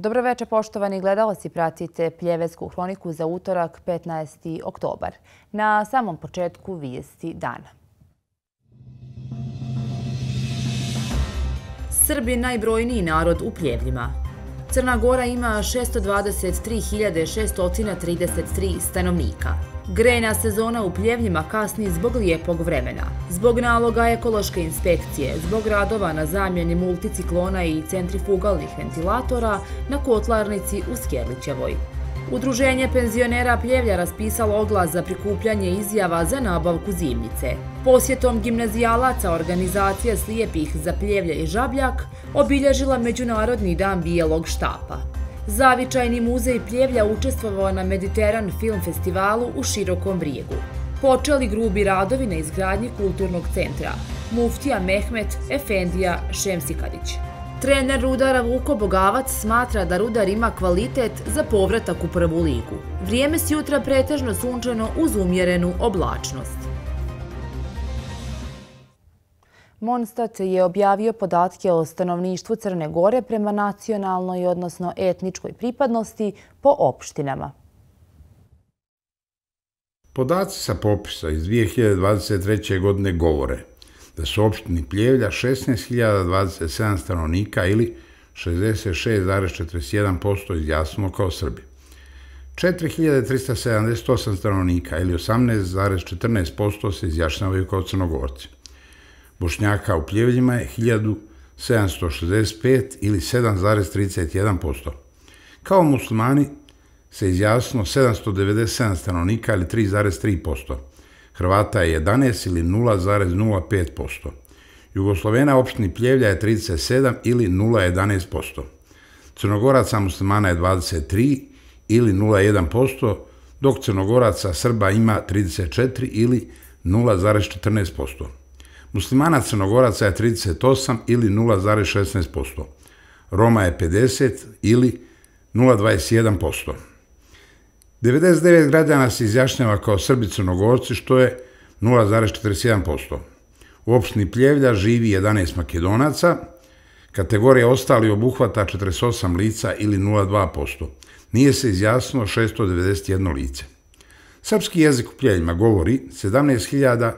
Dobroveče, poštovani gledalci, pratite Pljevesku hroniku za utorak 15. oktobar. Na samom početku vijesti dana. Srbi najbrojniji narod u Pljevljima. Crna Gora ima 623.633 stanovnika. Grejna sezona u Pljevljima kasni zbog lijepog vremena. Zbog naloga ekološke inspekcije, zbog radova na zamjeni multiciklona i centrifugalnih ventilatora na kotlarnici u Skjerlićevoj. Udruženje penzionera Pljevlja raspisalo oglas za prikupljanje izjava za nabavku zimnice. Posjetom gimnazijalaca organizacija Slijepih za Pljevlja i Žabljak obilježila Međunarodni dan bijelog štapa. Zavičajni muzej Pljevlja učestvovao na Mediteran film festivalu u Širokom brijegu. Počeli grubi radovi na izgradnji kulturnog centra Muftija Mehmet Efendija Šemsikadić. Trener Rudara Vuko Bogavac smatra da Rudar ima kvalitet za povratak u prvu ligu. Vrijeme s jutra pretežno sunčano uz umjerenu oblačnost. Monstat je objavio podatke o stanovništvu Crne Gore prema nacionalnoj, odnosno etničkoj pripadnosti po opštinama. Podaci sa popisa iz 2023. godine govore da su opštini Pljevlja 16.027 stanovnika ili 66,41% izjasnilo kao Srbi. 4.378 stanovnika ili 18,14% se izjašnjavaju kao Crnogorci. Bošnjaka u Pljevljima je 1765 ili 7,31%. Kao muslimani se izjasno 797 stanovnika ili 3,3%. Hrvata je 11 ili 0,05%. Jugoslovena opštini Pljevlja je 37 ili 0,11%. Crnogoraca muslimana je 23 ili 0,1%, dok Crnogoraca Srba ima 34 ili 0,14%. Muslimana Crnogoraca je 38 ili 0,16%. Roma je 50 ili 0,21%. 99 građana se izjašnjava kao Srbi Crnogorci, što je 0,41%. U opštini Pljevlja živi 11 makedonaca, kategorija ostali obuhvata 48 lica ili 0,2%. Nije se izjasnilo 691 lice. Srpski jezik u Pljeljima govori 17.000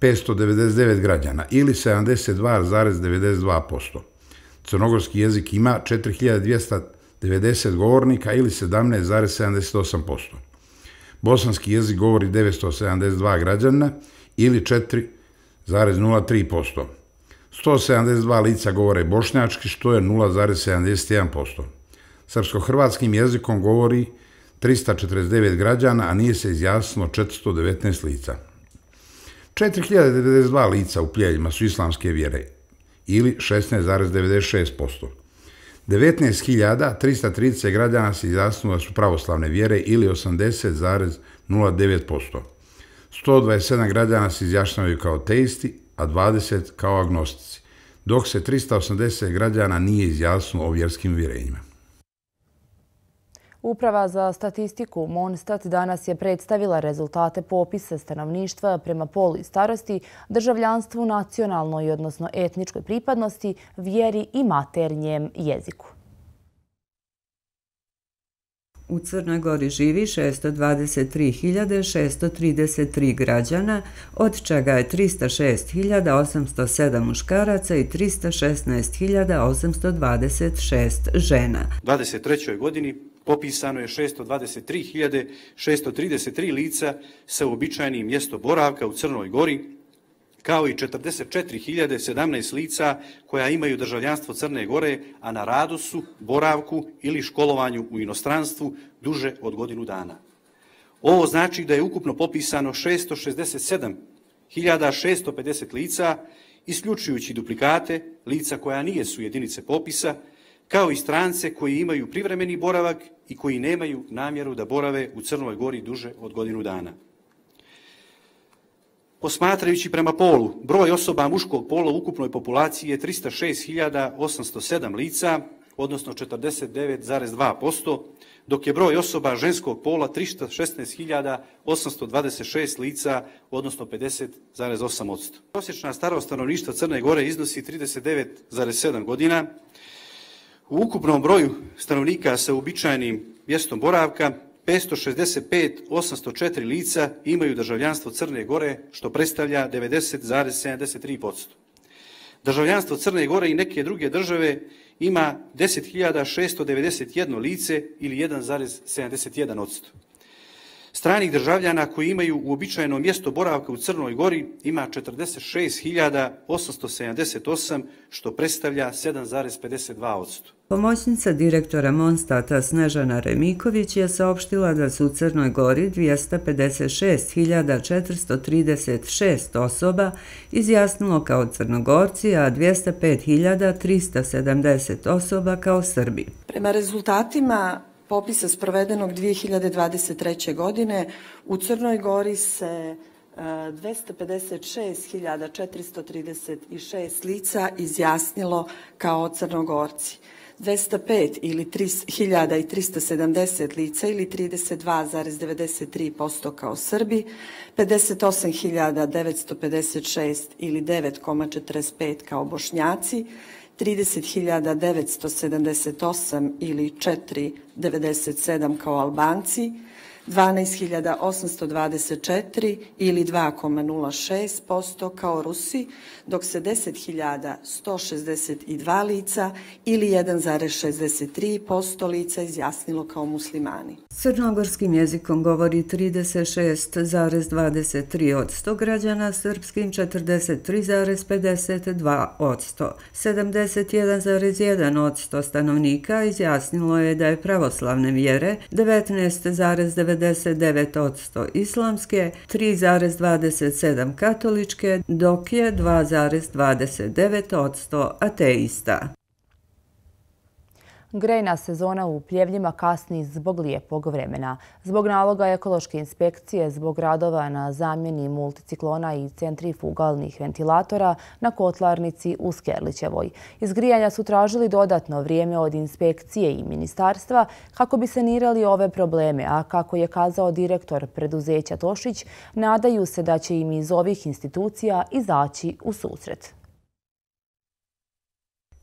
599 građana ili 72,92%. Crnogorski jezik ima 4290 govornika ili 17,78%. Bosanski jezik govori 972 građana ili 4,03%. 172 lica govore bošnjački, što je 0,71%. Srpsko-hrvatskim jezikom govori 349 građana, a nije se izjasno 419 lica. 4092 lica u pljeljima su islamske vjere, ili 16,96%. 19.330 građana se izjasnilo su pravoslavne vjere, ili 80,09%. 127 građana se izjašnjavaju kao teisti, a 20 kao agnostici, dok se 380 građana nije izjasnilo o vjerskim vjerenjima. Uprava za statistiku Monstat danas je predstavila rezultate popisa stanovništva prema polu i starosti, državljanstvu nacionalnoj, odnosno etničkoj pripadnosti, vjeri i maternjem jeziku. U Crnoj Gori živi 623.633 građana, od čega je 306.807 muškaraca i 316.826 žena. U 23. godini popisano je 623.633 lica sa uobičajenim mjesto boravka u Crnoj Gori, kao i 44.017 lica koja imaju državljanstvo Crne Gore, a na radu su, boravku ili školovanju u inostranstvu duže od godinu dana. Ovo znači da je ukupno popisano 667.650 lica, isključujući duplikate, lica koja nije su jedinice popisa, kao i strance koji imaju privremeni boravak i koji nemaju namjeru da borave u Crnoj gori duže od godinu dana. Posmatrajući prema polu, broj osoba muškog pola u ukupnoj populaciji je 306.807 lica, odnosno 49,2%, dok je broj osoba ženskog pola 316.826 lica, odnosno 50,8%. Prosječna starost stanovništva Crne Gore iznosi 39,7 godina, U ukupnom broju stanovnika sa uobičajenim mjestom boravka 565.804 lica imaju državljanstvo Crne Gore, što predstavlja 90,73%. Državljanstvo Crne Gore i neke druge države ima 10.691 lice ili 1,71%. Stranih državljana koji imaju uobičajeno mjesto boravka u Crnoj Gori ima 46.878, što predstavlja 7,52%. Pomoćnica direktora Monstata Snežana Remiković je saopštila da su u Crnoj Gori 256.436 osoba izjasnilo kao crnogorci, a 205.370 osoba kao Srbi. Prema rezultatima popisa sprovedenog 2023. godine u Crnoj Gori se e, 256.436 lica izjasnilo kao crnogorci. 205 ili 3.370 lica ili 32,93% kao Srbi, 58.956 ili 9,45 kao Bošnjaci, 30.978 ili 4,97 kao Albanci, 12.824 ili 2,06% kao Rusi, dok se 10.162 lica ili 1,63% lica izjasnilo kao muslimani. Srnogorskim jezikom govori 36,23 od 100 građana, srpskim 43,52 od 100. 71,1 od 100 stanovnika izjasnilo je da je pravoslavne vjere 19,90 99% islamske, 3,27 katoličke, dok je 2,29% ateista. Grejna sezona u pljevljima kasni zbog lijepog vremena. Zbog naloga ekološke inspekcije, zbog radova na zamjeni multiciklona i centrifugalnih ventilatora na kotlarnici u Skerlićevoj. Izgrijanja su tražili dodatno vrijeme od inspekcije i ministarstva kako bi sanirali ove probleme, a kako je kazao direktor preduzeća Tošić, nadaju se da će im iz ovih institucija izaći u susret.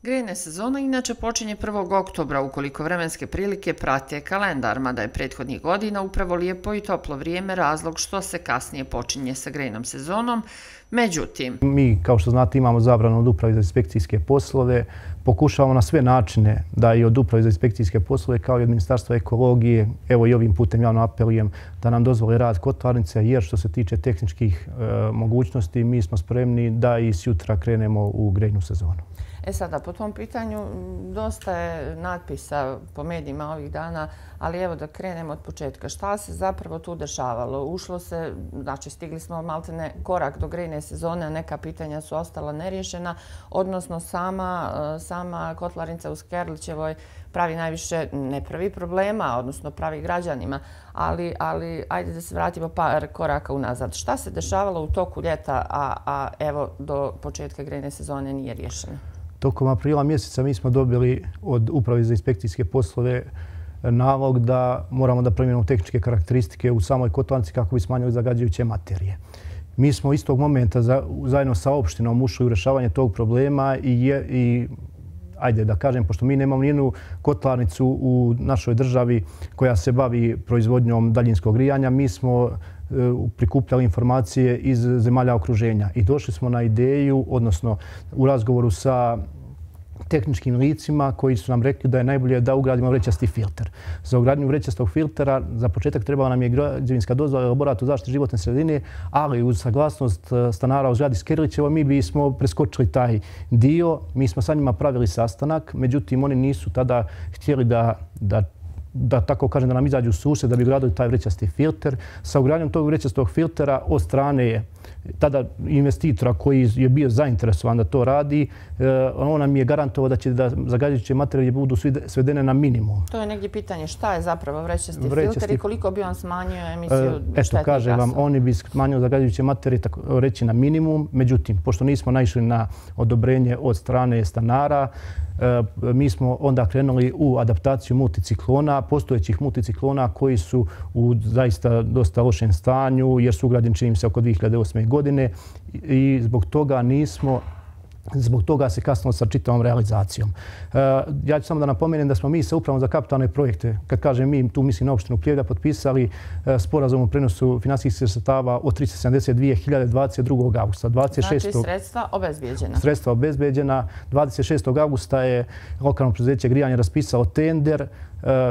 Grejna sezona inače počinje 1. oktobra ukoliko vremenske prilike prate kalendar, mada je prethodnih godina upravo lijepo i toplo vrijeme razlog što se kasnije počinje sa grejnom sezonom. Međutim... Mi, kao što znate, imamo zabranu od upravi za inspekcijske poslove. Pokušavamo na sve načine da i od upravi za inspekcijske poslove kao i od Ministarstva ekologije, evo i ovim putem javno apelujem da nam dozvoli rad kotvarnice, jer što se tiče tehničkih e, mogućnosti, mi smo spremni da i sjutra krenemo u grejnu sezonu. E sada, po tom pitanju dosta je natpisa po medijima ovih dana, ali evo da krenemo od početka. Šta se zapravo tu dešavalo? Ušlo se, znači stigli smo maltene korak do grejne sezone, neka pitanja su ostala neriješena, odnosno sama, e, sama Kotlarnica u Skerlićevoj pravi najviše, ne pravi problema, odnosno pravi građanima, ali, ali ajde da se vratimo par koraka unazad. Šta se dešavalo u toku ljeta, a, a evo do početka grejne sezone nije rješeno? Tokom aprila mjeseca mi smo dobili od Uprave za inspekcijske poslove eh, nalog da moramo da promijenimo tehničke karakteristike u samoj kotlanci kako bi smanjili zagađajuće materije. Mi smo istog momenta za, zajedno sa opštinom ušli u rešavanje tog problema i, je, i ajde da kažem, pošto mi nemamo nijednu kotlarnicu u našoj državi koja se bavi proizvodnjom daljinskog grijanja, mi smo E, prikupljali informacije iz zemalja okruženja. I došli smo na ideju, odnosno u razgovoru sa tehničkim licima koji su nam rekli da je najbolje da ugradimo vrećasti filter. Za ugradnju vrećastog filtera za početak trebala nam je građevinska dozvola laboratu zaštite životne sredine, ali uz saglasnost e, stanara u zgradi Skerlićeva mi bismo preskočili taj dio. Mi smo sa njima pravili sastanak, međutim oni nisu tada htjeli da, da da tako kažem, da nam izađu u da bi gradili taj vrećasti filter. Sa ugradnjom tog vrećastog filtera od strane je tada investitora koji je bio zainteresovan da to radi, e, on nam je garantovao da će da zagađujuće materije budu svedene na minimum. To je negdje pitanje šta je zapravo vrećasti, filter i koliko bi on smanjio emisiju e, štetnih gasova? Eto, kažem vam, oni bi smanjio zagađujuće materije tako reći na minimum. Međutim, pošto nismo naišli na odobrenje od strane stanara, e, mi smo onda krenuli u adaptaciju multiciklona, postojećih multiciklona koji su u zaista dosta lošem stanju jer su ugradjeni čini se oko 2008 godine i zbog toga nismo Zbog toga se kasno sa čitavom realizacijom. E, ja ću samo da napomenem da smo mi sa upravom za kapitalne projekte, kad kažem mi, tu mislim na opštinu Pljevlja, potpisali e, sporazum o prenosu finansijskih sredstava od 372.022. augusta. 26. Znači sredstva obezbeđena. Sredstva obezbeđena. 26. augusta je lokalno prezeće grijanje raspisao tender. E,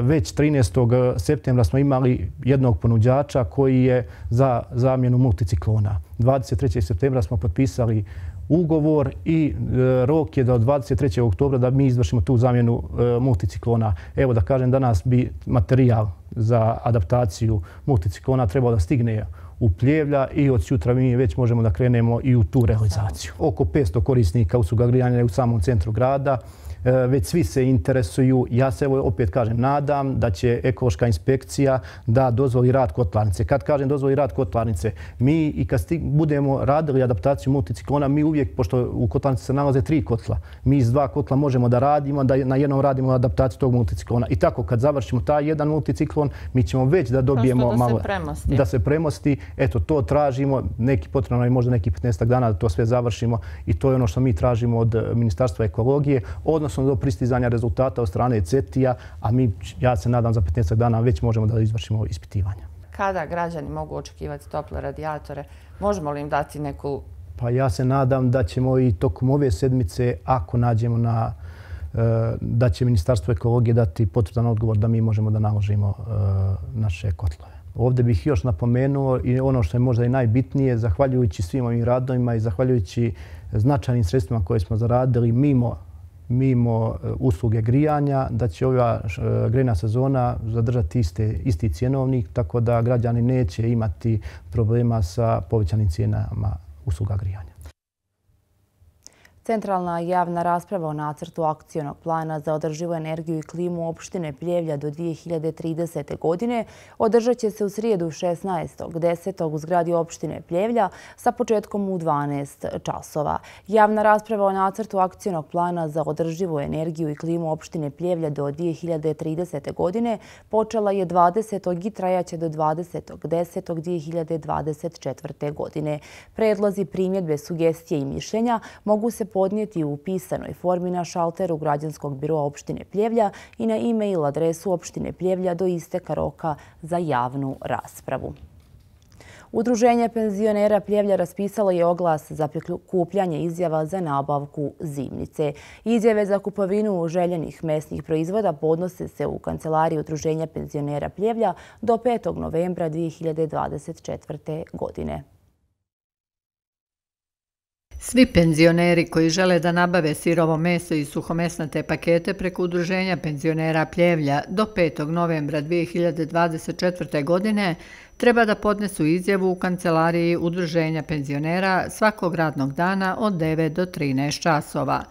već 13. septembra smo imali jednog ponuđača koji je za zamjenu multiciklona. 23. septembra smo potpisali ugovor i e, rok je do 23. oktobra da mi izvršimo tu zamjenu e, multiciklona. Evo da kažem, danas bi materijal za adaptaciju multiciklona trebao da stigne u Pljevlja i od sutra mi već možemo da krenemo i u tu realizaciju. Oko 500 korisnika usluga grijanja u samom centru grada. E, već svi se interesuju. Ja se evo opet kažem, nadam da će ekološka inspekcija da dozvoli rad kotlarnice. Kad kažem dozvoli rad kotlarnice, mi i kad budemo radili adaptaciju multiciklona, mi uvijek, pošto u kotlarnici se nalaze tri kotla, mi iz dva kotla možemo da radimo, da na jednom radimo adaptaciju tog multiciklona. I tako, kad završimo taj jedan multiciklon, mi ćemo već da dobijemo malo... Da se premosti. Da se premosti. Eto, to tražimo. Neki potrebno je možda neki 15 dana da to sve završimo. I to je ono što mi tražimo od Ministarstva ekologije. Odnosno, odnosno do pristizanja rezultata od strane CETI-a, a mi, ja se nadam, za 15 dana već možemo da izvršimo ispitivanja. Kada građani mogu očekivati tople radijatore? Možemo li im dati neku... Pa ja se nadam da ćemo i tokom ove sedmice, ako nađemo na e, da će Ministarstvo ekologije dati potvrdan odgovor da mi možemo da naložimo e, naše kotlove. Ovdje bih još napomenuo i ono što je možda i najbitnije, zahvaljujući svim ovim radovima i zahvaljujući značajnim sredstvima koje smo zaradili mimo mimo e, usluge grijanja, da će ova e, grejna sezona zadržati isti cijenovnik, tako da građani neće imati problema sa povećanim cijenama usluga grijanja. Centralna javna rasprava o nacrtu akcijonog plana za održivu energiju i klimu opštine Pljevlja do 2030. godine održat će se u srijedu 16.10. u zgradi opštine Pljevlja sa početkom u 12 časova. Javna rasprava o nacrtu akcijonog plana za održivu energiju i klimu opštine Pljevlja do 2030. godine počela je 20. i trajaće do 20.10.2024. godine. Predlozi, primjedbe, sugestije i mišljenja mogu se podnijeti u pisanoj formi na šalteru Građanskog biroa opštine Pljevlja i na e-mail adresu opštine Pljevlja do isteka roka za javnu raspravu. Udruženje penzionera Pljevlja raspisalo je oglas za prikupljanje izjava za nabavku zimnice. Izjave za kupovinu željenih mesnih proizvoda podnose se u kancelariji Udruženja penzionera Pljevlja do 5. novembra 2024. godine. Svi penzioneri koji žele da nabave sirovo meso i suhomesnate pakete preko udruženja penzionera Pljevlja do 5. novembra 2024. godine treba da podnesu izjavu u kancelariji udruženja penzionera svakog radnog dana od 9 do 13 časova.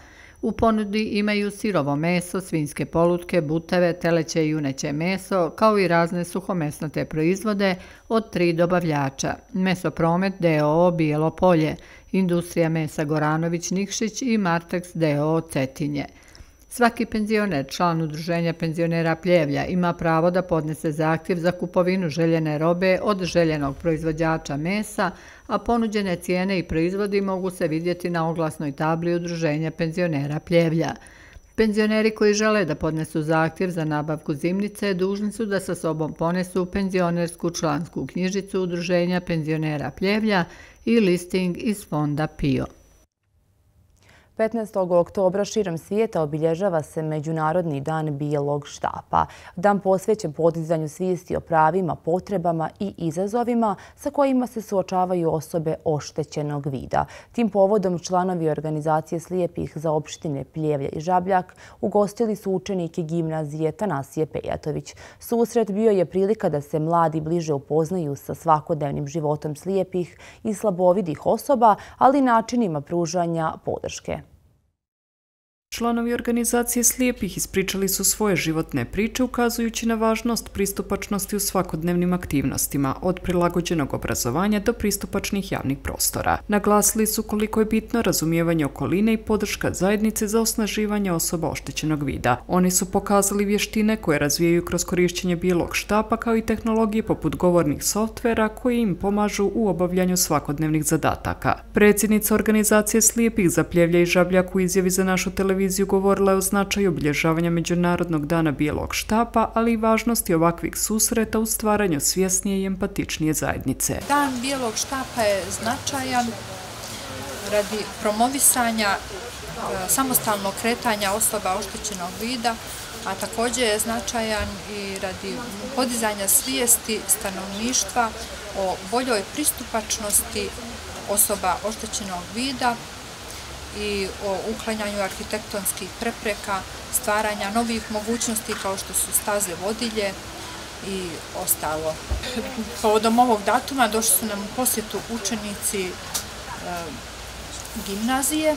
U ponudi imaju sirovo meso, svinske polutke, buteve, teleće i juneće meso, kao i razne suhomesnate proizvode od tri dobavljača. Mesopromet DOO Bijelo polje, Industrija mesa Goranović Nikšić i Martex DOO Cetinje. Svaki penzioner, član udruženja penzionera Pljevlja, ima pravo da podnese zahtjev za kupovinu željene robe od željenog proizvođača mesa, a ponuđene cijene i proizvodi mogu se vidjeti na oglasnoj tabli udruženja penzionera Pljevlja. Penzioneri koji žele da podnesu zahtjev za nabavku zimnice dužni su da sa sobom ponesu penzionersku člansku knjižicu udruženja penzionera Pljevlja i listing iz fonda PIO. 15. oktobra širom svijeta obilježava se Međunarodni dan bijelog štapa. Dan posvećen podizanju svijesti o pravima, potrebama i izazovima sa kojima se suočavaju osobe oštećenog vida. Tim povodom članovi organizacije slijepih za opštine Pljevlja i Žabljak ugostili su učenike gimnazije Tanasije Pejatović. Susret bio je prilika da se mladi bliže upoznaju sa svakodnevnim životom slijepih i slabovidih osoba, ali i načinima pružanja podrške. Članovi organizacije slijepih ispričali su svoje životne priče ukazujući na važnost pristupačnosti u svakodnevnim aktivnostima, od prilagođenog obrazovanja do pristupačnih javnih prostora. Naglasili su koliko je bitno razumijevanje okoline i podrška zajednice za osnaživanje osoba oštećenog vida. Oni su pokazali vještine koje razvijaju kroz korišćenje bijelog štapa kao i tehnologije poput govornih softvera koji im pomažu u obavljanju svakodnevnih zadataka. Predsjednica organizacije slijepih zapljevlja i žabljak u izjavi za našu televiziju televiziju govorila je o značaju obilježavanja Međunarodnog dana bijelog štapa, ali i važnosti ovakvih susreta u stvaranju svjesnije i empatičnije zajednice. Dan bijelog štapa je značajan radi promovisanja e, samostalnog kretanja osoba oštećenog vida, a također je značajan i radi podizanja svijesti stanovništva o boljoj pristupačnosti osoba oštećenog vida, i o uklanjanju arhitektonskih prepreka, stvaranja novih mogućnosti kao što su staze vodilje i ostalo. Povodom ovog datuma došli su nam u posjetu učenici e, gimnazije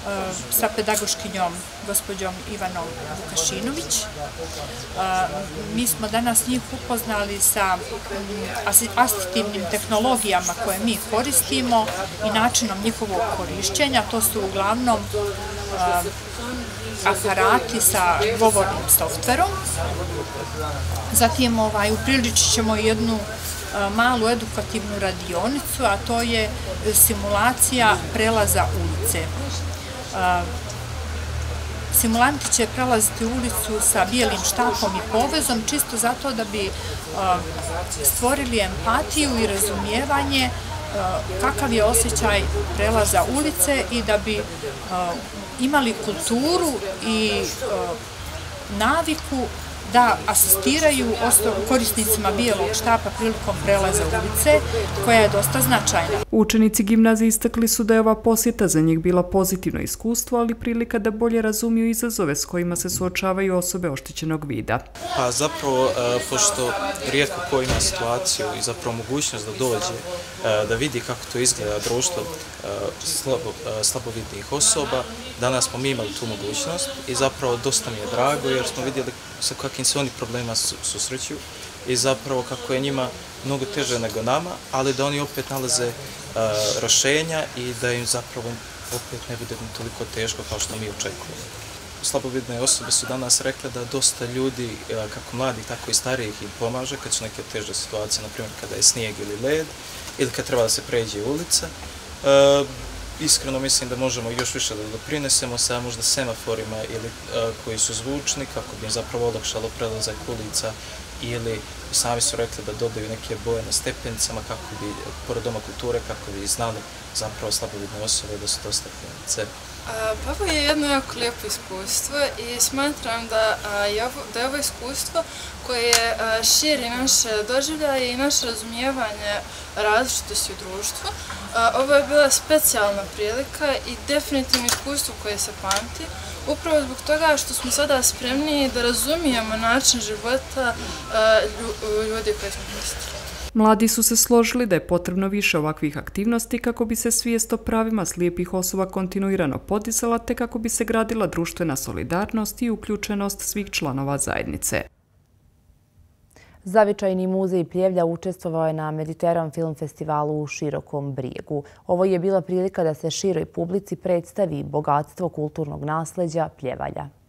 Eh, sa pedagoškinjom gospođom Ivanom Vukašinović. Eh, mi smo danas njih upoznali sa mm, asistivnim tehnologijama koje mi koristimo i načinom njihovog korišćenja. To su uglavnom eh, aparati sa govornim softverom. Zatim ovaj, upriličit ćemo jednu malu edukativnu radionicu, a to je simulacija prelaza ulice simulanti će prelaziti ulicu sa bijelim štapom i povezom, čisto zato da bi stvorili empatiju i razumijevanje kakav je osjećaj prelaza ulice i da bi imali kulturu i naviku da asistiraju korisnicima bijelog štapa prilikom prelaza ulice, koja je dosta značajna. Učenici gimnazije istakli su da je ova posjeta za njih bila pozitivno iskustvo, ali prilika da bolje razumiju izazove s kojima se suočavaju osobe oštećenog vida. Pa zapravo, e, pošto rijetko ko ima situaciju i zapravo mogućnost da dođe, e, da vidi kako to izgleda društvo e, slabovidnih osoba, danas smo mi imali tu mogućnost i zapravo dosta mi je drago jer smo vidjeli sa kakvim se oni problema susreću i zapravo kako je njima mnogo teže nego nama, ali da oni opet nalaze e, uh, rošenja i da im zapravo opet ne bude toliko teško kao što mi očekujemo. Slabovidne osobe su danas rekle da dosta ljudi, e, kako mladih, tako i starijih, im pomaže kad su neke teže situacije, na primjer kada je snijeg ili led, ili kad treba da se pređe ulica. Uh, iskreno mislim da možemo još više da doprinesemo sa možda semaforima ili a, koji su zvučni kako bi im zapravo olakšalo prelazak ulica ili sami su rekli da dodaju neke boje na stepenicama kako bi, pored doma kulture, kako bi znali zapravo slabovidne osobe da su to stepenice. Pa ovo je jedno jako lijepo iskustvo i smatram da, je ovo, da je ovo iskustvo koje širi naše doživljaje i naše razumijevanje različitosti u društvu. Ovo je bila specijalna prilika i definitivno iskustvo koje se pamti, upravo zbog toga što smo sada spremni da razumijemo način života ljudi koji smo postali. Mladi su se složili da je potrebno više ovakvih aktivnosti kako bi se svijest o pravima slijepih osoba kontinuirano podizala te kako bi se gradila društvena solidarnost i uključenost svih članova zajednice. Zavičajni muzej Pljevlja učestvovao je na Mediteran Film Festivalu u Širokom brijegu. Ovo je bila prilika da se široj publici predstavi bogatstvo kulturnog nasleđa Pljevalja.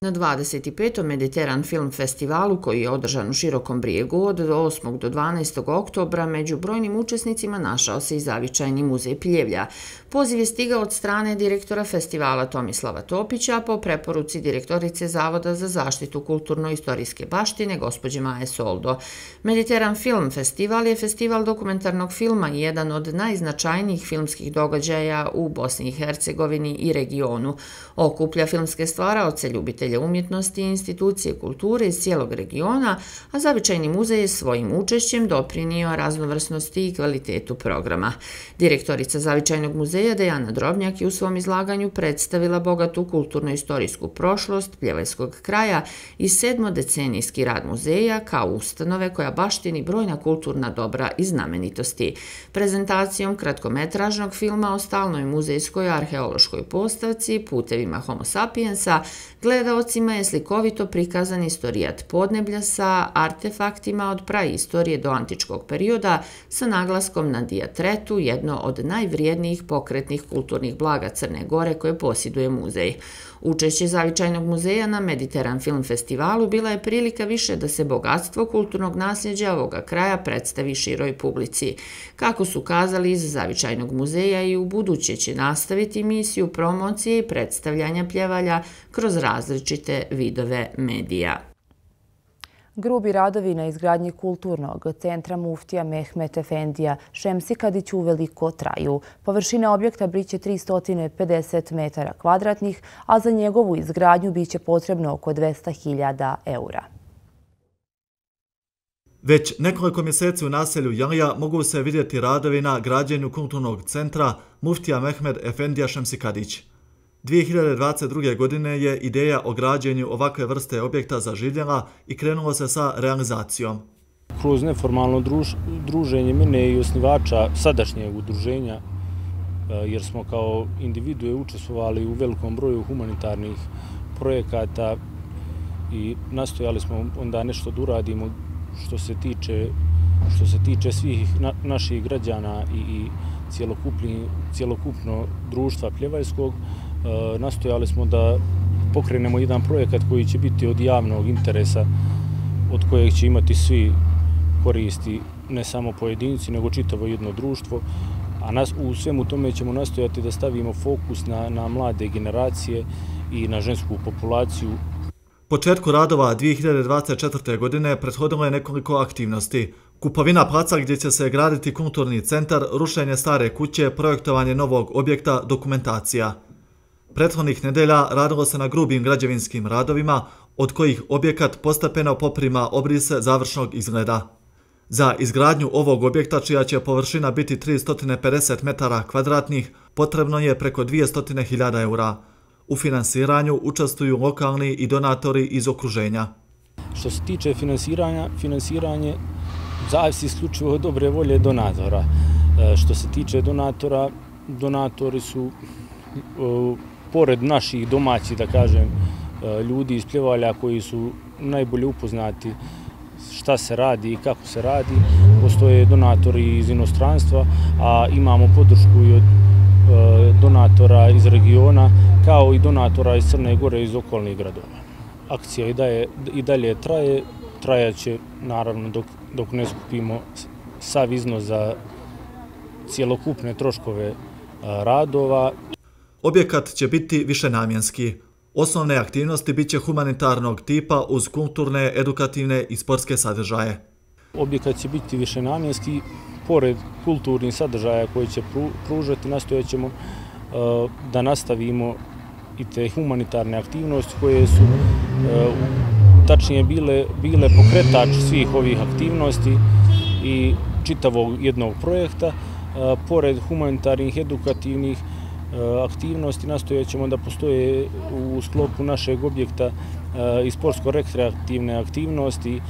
Na 25. Mediteran Film Festivalu, koji je održan u Širokom brijegu od 8. do 12. oktobra, među brojnim učesnicima našao se i zavičajni muzej Pljevlja. Poziv je stigao od strane direktora festivala Tomislava Topića po preporuci direktorice Zavoda za zaštitu kulturno-istorijske baštine, gospođe Maje Soldo. Mediteran Film Festival je festival dokumentarnog filma i jedan od najznačajnijih filmskih događaja u Bosni i Hercegovini i regionu. Okuplja filmske stvaraoce, ljubitelje pružatelja umjetnosti i institucije kulture iz cijelog regiona, a Zavičajni muzej je svojim učešćem doprinio raznovrsnosti i kvalitetu programa. Direktorica Zavičajnog muzeja Dejana Drobnjak je u svom izlaganju predstavila bogatu kulturno-istorijsku prošlost Pljevajskog kraja i sedmodecenijski rad muzeja kao ustanove koja baštini brojna kulturna dobra i znamenitosti. Prezentacijom kratkometražnog filma o stalnoj muzejskoj arheološkoj postavci putevima Homo sapiensa, gledaocima je slikovito prikazan istorijat podneblja sa artefaktima od praistorije do antičkog perioda sa naglaskom na Diatretu, jedno od najvrijednijih pokretnih kulturnih blaga Crne Gore koje posjeduje muzej. Učešće Zavičajnog muzeja na Mediteran Film Festivalu bila je prilika više da se bogatstvo kulturnog nasljeđa ovoga kraja predstavi široj publici. Kako su kazali iz Zavičajnog muzeja i u buduće će nastaviti misiju promocije i predstavljanja pljevalja kroz različite vidove medija. Grubi radovi na izgradnji kulturnog centra Muftija Mehmet Efendija Šemsikadić uveliko traju. Površina objekta biće 350 metara kvadratnih, a za njegovu izgradnju biće potrebno oko 200.000 eura. Već nekoliko mjeseci u naselju Janija mogu se vidjeti radovi na građenju kulturnog centra Muftija Mehmed Efendija Šemsikadić. 2022. godine je ideja o građenju ovakve vrste objekta zaživljela i krenulo se sa realizacijom. Kroz neformalno druženje mene i osnivača sadašnjeg udruženja, e, jer smo kao individue učestvovali u velikom broju humanitarnih projekata i nastojali smo onda nešto da uradimo što se tiče što se tiče svih naših građana i, i cjelokupno društva Pljevajskog, E, nastojali smo da pokrenemo jedan projekat koji će biti od javnog interesa, od kojeg će imati svi koristi, ne samo pojedinci, nego čitavo jedno društvo. A nas, u svemu tome ćemo nastojati da stavimo fokus na, na mlade generacije i na žensku populaciju. Početku radova 2024. godine prethodilo je nekoliko aktivnosti. Kupovina placa gdje će se graditi kulturni centar, rušenje stare kuće, projektovanje novog objekta, dokumentacija. Prethodnih nedelja radilo se na grubim građevinskim radovima, od kojih objekat postepeno poprima obrise završnog izgleda. Za izgradnju ovog objekta, čija će površina biti 350 metara kvadratnih, potrebno je preko 200.000 eura. U finansiranju učestvuju lokalni i donatori iz okruženja. Što se tiče finansiranja, finansiranje zavisi isključivo od dobre volje donatora. E, što se tiče donatora, donatori su pored naših domaćih, da kažem, e, ljudi iz Pljevalja koji su najbolje upoznati šta se radi i kako se radi, postoje donatori iz inostranstva, a imamo podršku i od e, donatora iz regiona, kao i donatora iz Crne Gore iz okolnih gradova. Akcija i, daje, i dalje traje, trajaće naravno dok, dok ne skupimo sav iznos za cijelokupne troškove e, radova. Objekat će biti višenamjenski. Osnovne aktivnosti bit će humanitarnog tipa uz kulturne, edukativne i sportske sadržaje. Objekat će biti višenamjenski, pored kulturnih sadržaja koje će pružati, nastojat ćemo uh, e, da nastavimo i te humanitarne aktivnosti koje su uh, tačnije bile, bile pokretač svih ovih aktivnosti i čitavog jednog projekta, uh, pored humanitarnih, edukativnih, aktivnosti nastojat ćemo da postoje u sklopu našeg objekta e, i sportsko-rekreativne aktivnosti, e,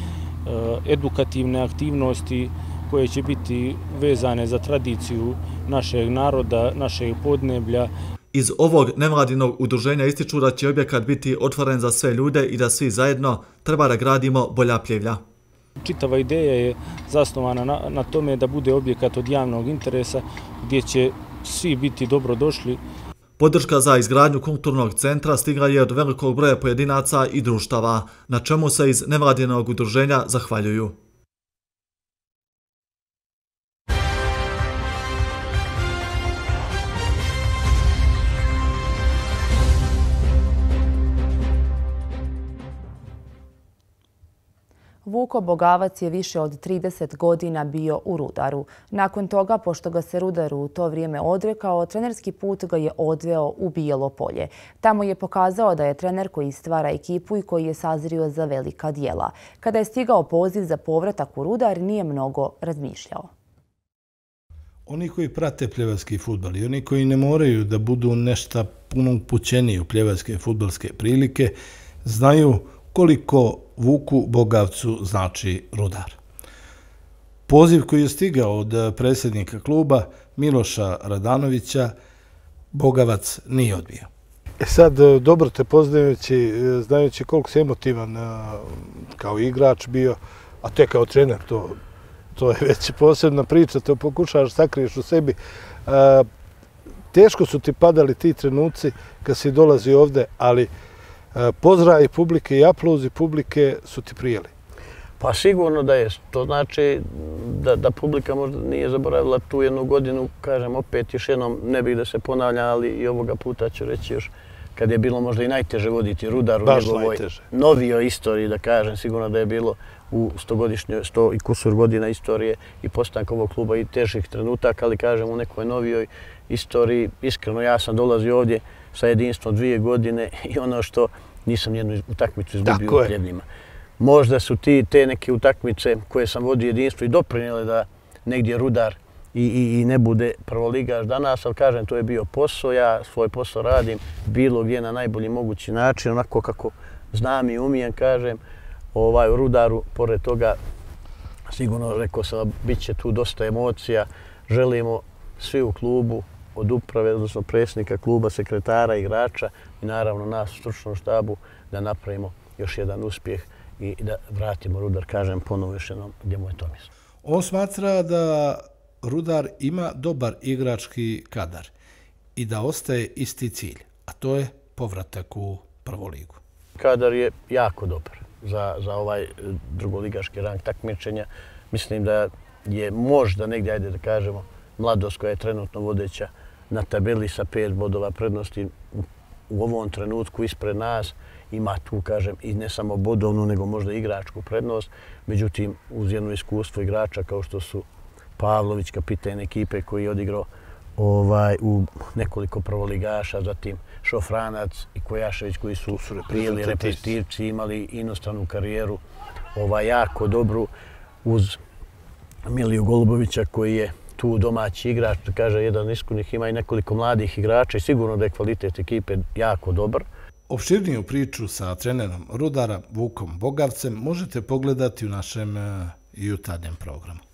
edukativne aktivnosti koje će biti vezane za tradiciju našeg naroda, našeg podneblja. Iz ovog nevladinog udruženja ističu da će objekat biti otvoren za sve ljude i da svi zajedno treba da gradimo bolja pljevlja. Čitava ideja je zasnovana na, na tome da bude objekat od javnog interesa gdje će svi biti dobro došli. Podrška za izgradnju kulturnog centra stigla je od velikog broja pojedinaca i društava, na čemu se iz nevladinog udruženja zahvaljuju. Vuko Bogavac je više od 30 godina bio u Rudaru. Nakon toga, pošto ga se Rudaru u to vrijeme odrekao, trenerski put ga je odveo u Bijelo polje. Tamo je pokazao da je trener koji stvara ekipu i koji je sazrio za velika dijela. Kada je stigao poziv za povratak u Rudar, nije mnogo razmišljao. Oni koji prate pljevarski futbal i oni koji ne moraju da budu nešta puno pućeniji u pljevarske futbalske prilike, znaju koliko Vuku Bogavcu znači rudar. Poziv koji je stigao od predsjednika kluba Miloša Radanovića, Bogavac nije odbio. E sad, e, dobro te poznajući, e, znajući koliko si emotivan e, kao igrač bio, a te kao trener, to, to je već posebna priča, to pokušaš, sakriješ u sebi. Teško su ti padali ti trenuci kad si dolazi ovde, ali pozdravi publike i apluzi publike su ti prijeli? Pa sigurno da je. To znači da, da publika možda nije zaboravila tu jednu godinu, kažem opet još jednom, ne bih da se ponavlja, ali i ovoga puta ću reći još kad je bilo možda i najteže voditi rudar u njegovoj novijoj istoriji, da kažem, sigurno da je bilo u stogodišnjoj, sto i kusur godina istorije i postanka ovog kluba i težih trenutaka, ali kažem u nekoj novijoj istoriji, iskreno ja sam dolazio ovdje sa jedinstvom dvije godine i ono što nisam jednu utakmicu izgubio u pljevnjima. Možda su ti te neke utakmice koje sam vodio jedinstvo i doprinjele da negdje rudar i, i, i ne bude prvoligaš danas, ali kažem, to je bio posao, ja svoj posao radim bilo gdje na najbolji mogući način, onako kako znam i umijem, kažem, ovaj, u rudaru, pored toga, sigurno rekao sam, bit će tu dosta emocija, želimo svi u klubu, od uprave, odnosno presnika kluba, sekretara, igrača i naravno nas u stručnom štabu da napravimo još jedan uspjeh i da vratimo Rudar, kažem ponovo još jednom gdje mu je to mislo. On smatra da Rudar ima dobar igrački kadar i da ostaje isti cilj, a to je povratak u prvu ligu. Kadar je jako dobar za, za ovaj drugoligaški rang takmičenja. Mislim da je možda negdje, ajde da kažemo, mladost koja je trenutno vodeća na tabeli sa pet bodova prednosti u ovom trenutku ispred nas ima tu, kažem, i ne samo bodovnu, nego možda igračku prednost. Međutim, uz jedno iskustvo igrača kao što su Pavlović, kapiten ekipe koji je odigrao ovaj, u nekoliko prvoligaša, zatim Šofranac i Kojašević koji su prijeli reprezentativci, imali inostranu karijeru ovaj, jako dobru uz Miliju Golubovića koji je tu domaći igrač, kaže jedan iskunih, ima i nekoliko mladih igrača i sigurno da je kvalitet ekipe jako dobar. Opširniju priču sa trenerom Rudara Vukom Bogavcem možete pogledati u našem eh, jutarnjem programu.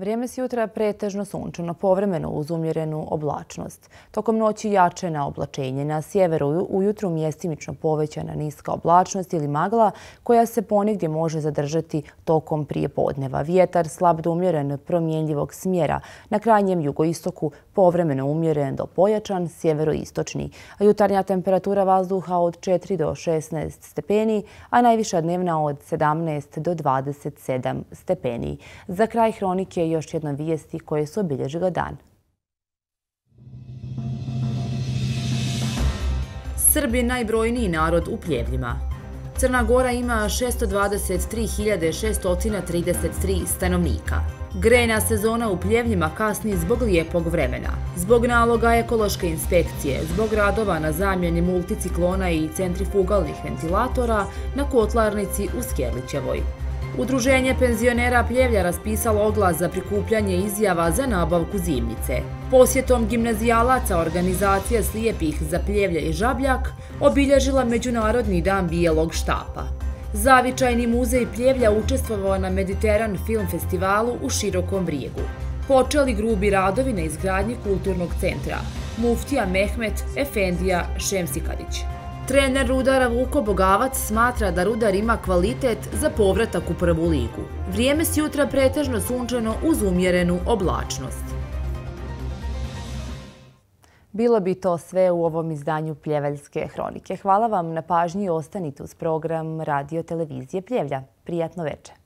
Vrijeme s jutra pretežno sunčano, povremeno uz umjerenu oblačnost. Tokom noći jačena oblačenje. Na sjeveru ujutru mjestimično povećana niska oblačnost ili magla koja se ponegdje može zadržati tokom prije podneva. Vjetar slab do umjeren promjenljivog smjera. Na krajnjem jugoistoku povremeno umjeren do pojačan sjeveroistočni. Jutarnja temperatura vazduha od 4 do 16 stepeni, a najviša dnevna od 17 do 27 stepeni. Za kraj hronike još jedna vijesti koje su obilježile dan. Srbi je najbrojniji narod u pljevljima. Crna Gora ima 623.633 stanovnika. Grejna sezona u pljevljima kasni zbog lijepog vremena. Zbog naloga ekološke inspekcije, zbog radova na zamjeni multiciklona i centrifugalnih ventilatora na kotlarnici u Skjerlićevoj. Udruženje penzionera Pljevlja raspisalo oglas za prikupljanje izjava za nabavku zimnice. Posjetom gimnazijalaca organizacija Slijepih za Pljevlja i Žabljak obilježila Međunarodni dan bijelog štapa. Zavičajni muzej Pljevlja učestvovao na Mediteran film festivalu u Širokom brijegu. Počeli grubi radovi na izgradnji kulturnog centra Muftija Mehmet Efendija Šemsikadić. Trener Rudara Vuko Bogavac smatra da Rudar ima kvalitet za povratak u prvu ligu. Vrijeme s jutra pretežno sunčano uz umjerenu oblačnost. Bilo bi to sve u ovom izdanju Pljeveljske hronike. Hvala vam na pažnji i ostanite uz program Radio Televizije Pljevlja. Prijatno večer.